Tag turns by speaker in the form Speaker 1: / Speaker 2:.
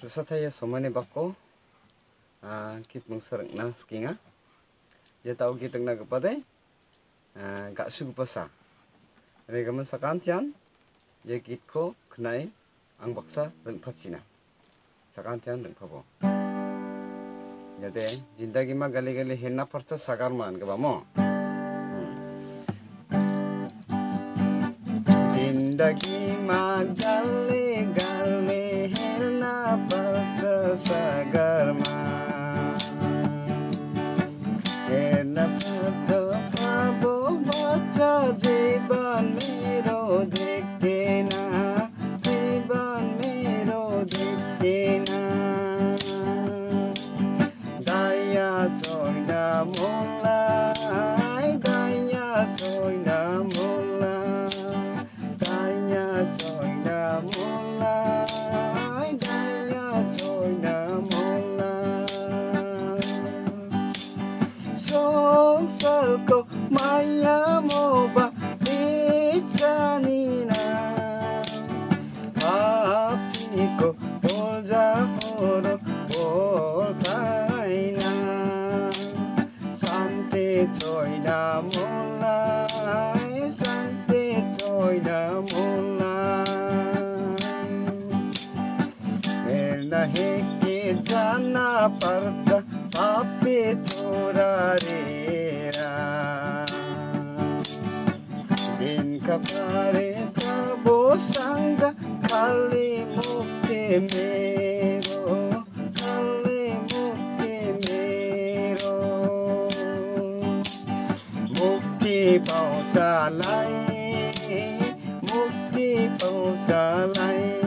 Speaker 1: Persataya somani bako kit mung sarang na skinga. Ya tau kitang na kapade gak sugu pasa. Regaman sakantian ya kit ko kenai ang baksa ren pacina. Sakantian ren pabo. Jadi जिंदगी में गली गली हिरना पर्चा साकार मान के बामो जिंदगी में गली गली पर्चा सागर मान हिरना पर्चा Songsarko maya moba Ijanina Hatiku bolja horo bolkaina Santi joina mulai Santi joina mulai Elna heki jana parja Papi Din kapare prabhu sangha Kali mukti mero Kali mukti mero Mukti pausalai Mukti pausalai